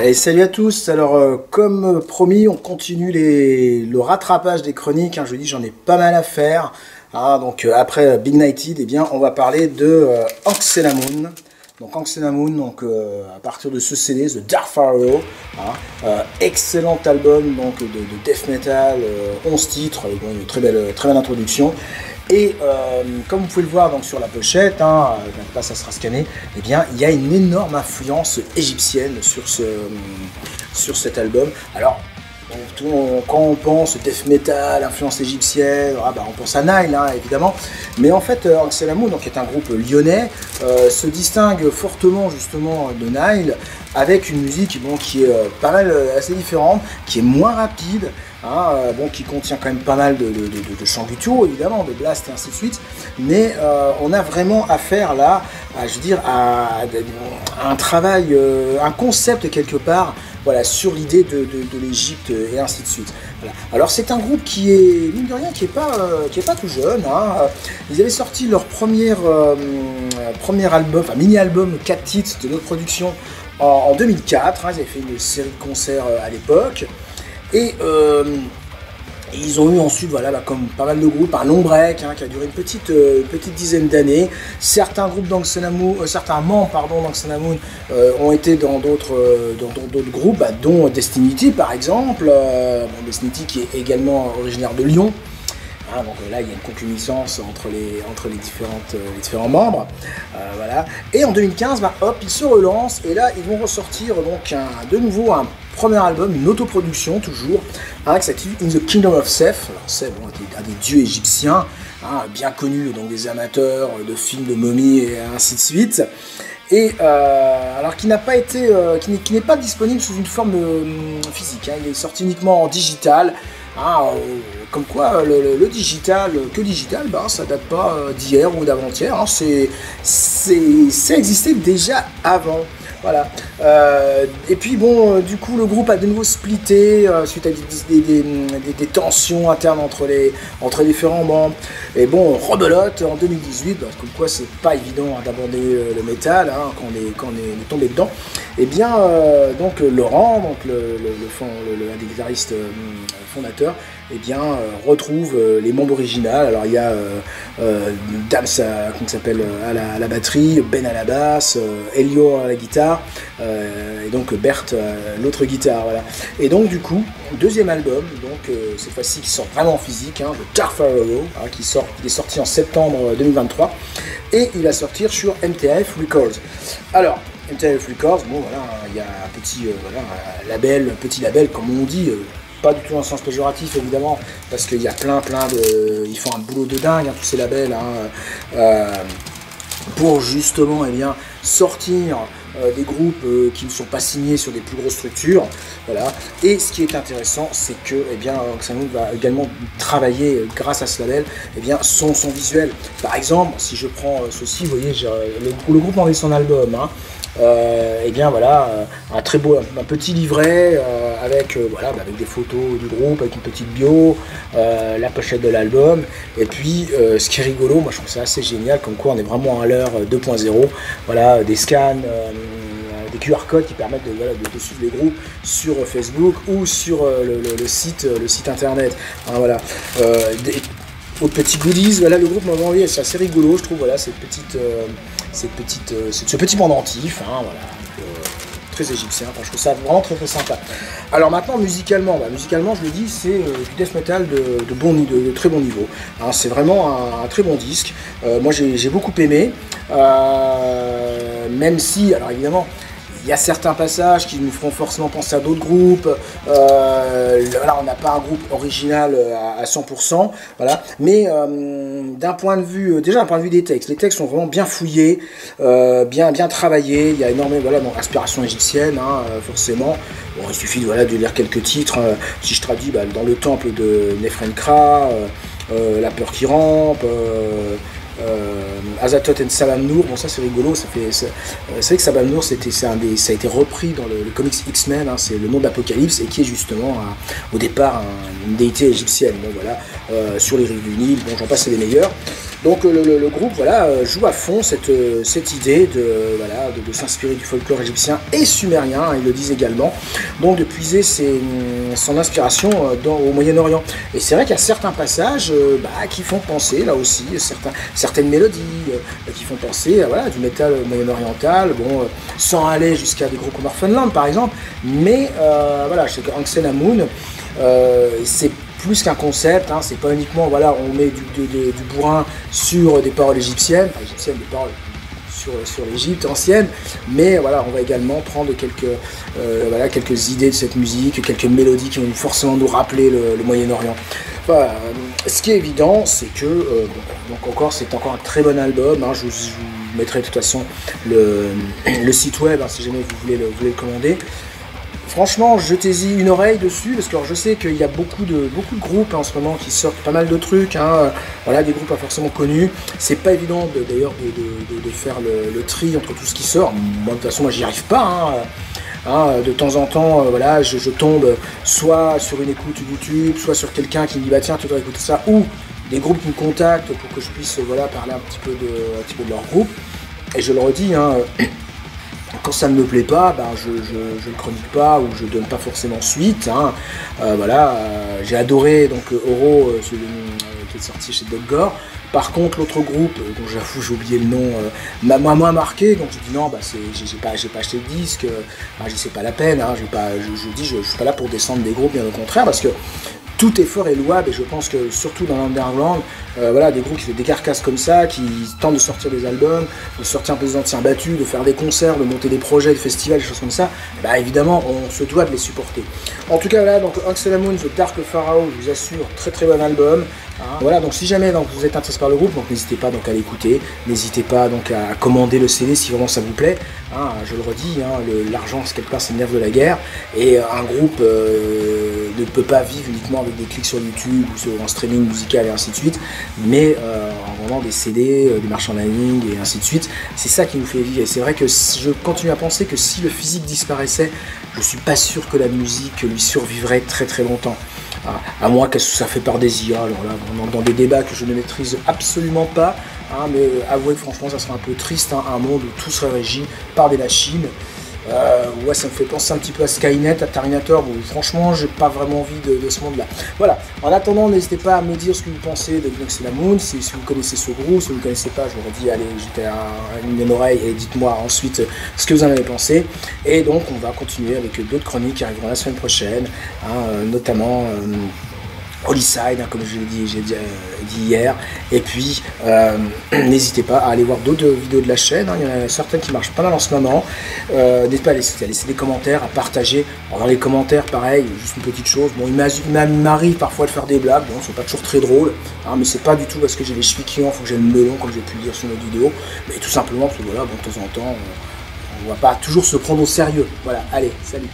Allez, salut à tous. Alors, euh, comme promis, on continue le rattrapage des chroniques. Hein. Je dis, j'en ai pas mal à faire. Ah, donc, euh, après Big Nighted, eh bien, on va parler de euh, Moon. Donc, Anxena Moon, donc, euh, à partir de ce CD, The Dark Pharaoh. Hein. excellent album donc, de, death metal, 11 titres, une très belle, très belle introduction. Et euh, comme vous pouvez le voir donc, sur la pochette, hein, pas ça sera scanné, eh bien il y a une énorme influence égyptienne sur, ce, sur cet album. Alors quand on pense death metal, influence égyptienne, ah bah, on pense à Nile hein, évidemment. Mais en fait, euh, Axel donc, qui est un groupe lyonnais, euh, se distingue fortement justement de Nile avec une musique qui est pas mal assez différente, qui est moins rapide, Hein, euh, bon, qui contient quand même pas mal de, de, chants gutturaux, évidemment, de blast et ainsi de suite. Mais euh, on a vraiment affaire là, à, je veux dire, à, un travail, euh, un concept quelque part, voilà, sur l'idée de, l'Égypte et ainsi de suite. Alors c'est un groupe qui est, mine de rien, qui est pas, pas tout jeune. Hein. Ils avaient sorti leur premier, premier album, enfin mini-album 4 titres de notre production en, 2004. Hein. Ils avaient fait une série de concerts à l'époque. Et euh, ils ont eu ensuite, voilà, comme pas mal de groupes, un long break hein, qui a duré une petite, euh, petite dizaine d'années. Certains groupes euh, certains membres pardon, ont été dans d'autres, groupes, bah, dont Destinity par exemple. Destinity qui est également originaire de Lyon. Hein, donc là, il y a une concupiscence entre les, entre les, différentes, les différents membres. voilà. Et en 2015, bah, hop, ils se relancent et là, ils vont ressortir donc de nouveau un premier album, une autoproduction toujours, hein, qui s'appelle In the Kingdom of Seth. Alors Seth, bon, un des dieux égyptiens, hein, bien connu donc des amateurs de films de momies et ainsi de suite. Et euh, alors qui n'a pas été, euh, qui n'est pas disponible sous une forme euh, physique. Hein. il est sorti uniquement en digital. Comme quoi le, digital, que digital, ben, ça date pas d'hier ou d'avant-hier. c'est, c'est, existé déjà avant. Voilà. Euh, et puis bon, euh, du coup, le groupe a de nouveau splitté euh, suite à des, tensions internes entre les, entre les différents membres. Et bon, rebelote en 2018, parce comme quoi c'est pas évident hein, d'abandonner le métal hein, quand, on est, quand on est tombé dedans. Et eh bien, donc Laurent, donc le, le, le, guitariste fondateur, eh bien, euh, retrouve euh, les membres originaux. Alors il y a euh, Dams qui s'appelle à la, batterie, Ben à la basse, Elio à la guitare, et donc Bert l'autre guitare. Voilà. Et donc du coup, deuxième album, donc cette fois-ci qui sort vraiment en physique, hein, The Dark hein, qui, sort, est sorti en septembre 2023, et il va sortir sur MTF Records. Alors, MTF Records, bon voilà, il y a un petit label, petit label comme on dit, pas du tout en sens péjoratif évidemment, parce qu'il y a plein plein de. Ils font un boulot de dingue, hein, tous ces labels, hein, euh, pour justement eh bien, sortir euh, des groupes euh, qui ne sont pas signés sur des plus grosses structures. Voilà. Et ce qui est intéressant, c'est que eh bien, va également travailler grâce à ce label eh bien, son, son visuel. Par exemple, si je prends ceci, vous voyez, le, le, groupe en son album. Hein, euh, et bien voilà, euh, un très beau, un, petit livret euh, avec, voilà, bah, avec des photos du groupe, avec une petite bio, la pochette de l'album. Et puis ce qui est rigolo, moi je trouve ça assez génial, comme quoi on est vraiment à l'heure 2.0. Voilà, des scans des QR codes qui permettent de, de, suivre les groupes sur Facebook ou sur le, site, le site internet. voilà. Des, petits goodies, voilà, le groupe m'a envoyé, c'est assez rigolo, je trouve, voilà, cette petite, cette petite, euh, ce petit pendentif, hein, voilà, euh, très égyptien. je trouve ça vraiment très sympa. Alors maintenant, musicalement, bah, musicalement, je le dis, c'est euh, du death metal de, bon, de, très bon niveau. Hein, c'est vraiment un, très bon disque. moi, j'ai beaucoup aimé, même si, alors évidemment, il y a certains passages qui nous feront forcément penser à d'autres groupes. Euh, on n'a pas un groupe original euh, à, 100%, voilà. Mais euh, d'un point de vue, déjà d'un point de vue des textes, les textes sont vraiment bien fouillés, bien bien travaillés. Il y a énormément, voilà, égyptienne, hein, forcément. Bon, il suffit voilà, de lire quelques titres. si je traduis, bah, dans le temple de Nefrenkra, La peur qui rampe. Euh, Azatoth et Sabam Nour, bon ça c'est rigolo, ça fait, c'est euh, vrai que Sabam Nour ça a été repris dans le, comics X-Men, hein, c'est le monde d'Apocalypse et qui est justement au départ une déité égyptienne. Bon voilà, euh, sur les rives du Nil, bon j'en passe les meilleurs. Donc le, groupe voilà, joue à fond cette, cette idée de, voilà, de, s'inspirer du folklore égyptien et sumérien, hein, ils le disent également, donc de puiser son inspiration dans, au Moyen-Orient. Et c'est vrai qu'il y a certains passages bah, qui font penser, là aussi, certains, certaines mélodies qui font penser voilà, du métal moyen-oriental, bon, sans aller jusqu'à des groupes comme Orphanland par exemple, mais voilà, je sais que Anksen Amoun, c'est plus qu'un concept, hein, c'est pas uniquement voilà on met du, du, bourrin sur des paroles égyptiennes, enfin, égyptiennes des paroles sur, sur l'Égypte ancienne, mais voilà on va également prendre quelques euh, voilà quelques idées de cette musique, quelques mélodies qui vont forcément nous rappeler le, Moyen-Orient. ce qui est évident, c'est que euh, donc encore c'est encore un très bon album. Hein, je, vous, mettrai de toute façon le, le site web hein, si jamais vous voulez le, vous voulez le commander. Franchement, jetez-y une oreille dessus, parce que je sais qu'il y a beaucoup de, beaucoup de groupes en ce moment qui sortent pas mal de trucs, hein. voilà, des groupes pas forcément connus. C'est pas évident d'ailleurs de, faire le, tri entre tout ce qui sort. Moi, de toute façon, moi, j'y arrive pas. Hein. Hein, de temps en temps, euh, je, tombe soit sur une écoute YouTube, soit sur quelqu'un qui me dit bah tiens, tu dois écouter ça, ou des groupes qui me contactent pour que je puisse voilà, parler un petit peu de, un de leur groupe. Et je le redis, hein, ça ne me plaît pas, ben je ne chronique pas ou je donne pas forcément suite. Hein. Euh, voilà, euh, j'ai adoré donc Oro, euh, celui qui est sorti chez Doggore. Par contre, l'autre groupe, dont j'avoue j'ai oublié le nom, m'a moins marqué. Donc je dis non, bah j'ai pas, pas acheté le disque. Bah, c'est pas la peine. Hein, je, dis je, je suis pas là pour descendre des groupes, bien au contraire, parce que tout effort est louable et je pense que surtout dans l'underground, euh, voilà, des groupes qui font des carcasses comme ça, qui tentent de sortir des albums, de sortir un peu des anciens battus, de faire des concerts, de monter des projets, de festivals, des choses comme ça, bah évidemment on se doit de les supporter. En tout cas voilà, donc Axel The Dark Pharaoh, je vous assure, très très bon album. Hein. Voilà, donc si jamais vous êtes intéressé par le groupe, n'hésitez pas donc à l'écouter, n'hésitez pas donc à commander le CD si vraiment ça vous plaît. Hein, je le redis, hein, l'argent c'est quelque part c'est le nerf de la guerre et un groupe euh, ne peut pas vivre uniquement avec des clics sur YouTube ou sur un streaming musical et ainsi de suite, mais euh, en vendant des CD, euh, des marchandising et ainsi de suite. C'est ça qui nous fait vivre. Et c'est vrai que je continue à penser que si le physique disparaissait, je suis pas sûr que la musique lui survivrait très très longtemps. Ah, à moins que ça fait par des IA. Alors là, on dans des débats que je ne maîtrise absolument pas. Hein, mais avouez que franchement, ça serait un peu triste, hein, un monde où tout serait régi par des machines. Euh, ouais, ça me fait penser un petit peu à Skynet, à Terminator. Bon, franchement, j'ai pas vraiment envie de, ce monde-là. Voilà. En attendant, n'hésitez pas à me dire ce que vous pensez de la Moon. Si, vous connaissez ce groupe, si vous ne connaissez pas, je vous dit, allez, jetez une oreille et dites-moi ensuite ce que vous en avez pensé. Et donc, on va continuer avec d'autres chroniques qui arriveront la semaine prochaine, hein, euh, notamment. Euh, Hollyside, hein, comme je l'ai dit, euh, hier. Et puis, euh, n'hésitez pas à aller voir d'autres vidéos de la chaîne. Hein. Il y en a certaines qui marchent pas mal en ce moment. Euh, n'hésitez pas à laisser, des commentaires, à partager. dans les commentaires, pareil, juste une petite chose. Bon, il m'arrive parfois de faire des blagues. Bon, sont pas toujours très drôles. Hein, mais c'est pas du tout parce que j'ai les chevilles qui ont, faut que j'ai le melon, comme j'ai pu le dire sur notre vidéo. Mais tout simplement parce que voilà, de temps en temps, on, on va pas toujours se prendre au sérieux. Voilà, allez, salut